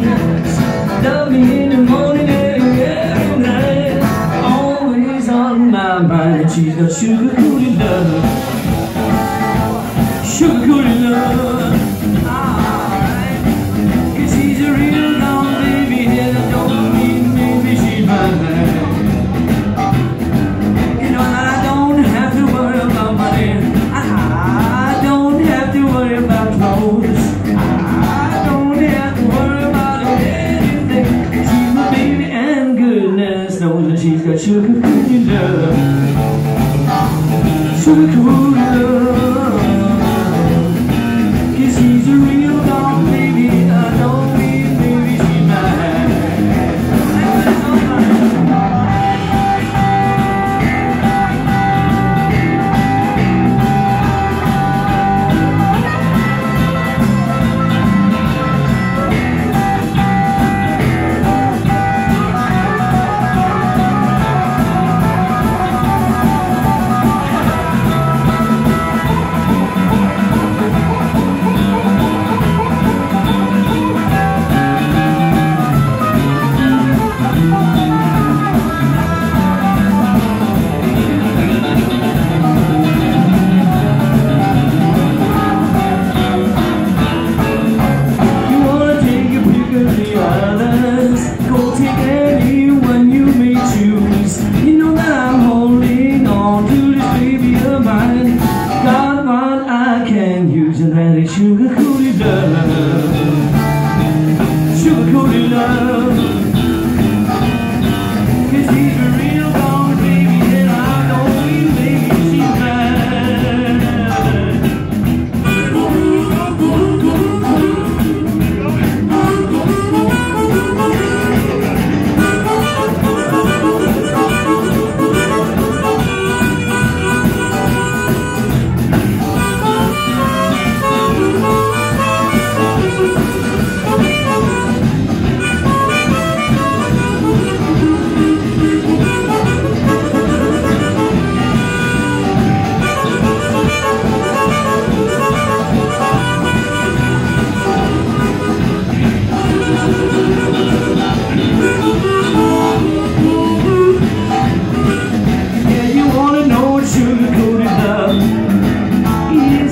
goodness. Love me in the morning and every night. Always on my mind. She's got sugar coated love. Sugar coated love. Love. Cause she's a real dog that is sugar-coated love love Cause he's a real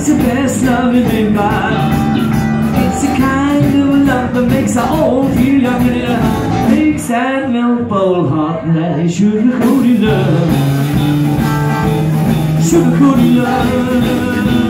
It's the best love you've been got It's the kind of love that makes the old feel young and it makes that milk bowl hot that is sugar-coated love. Sugar-coated love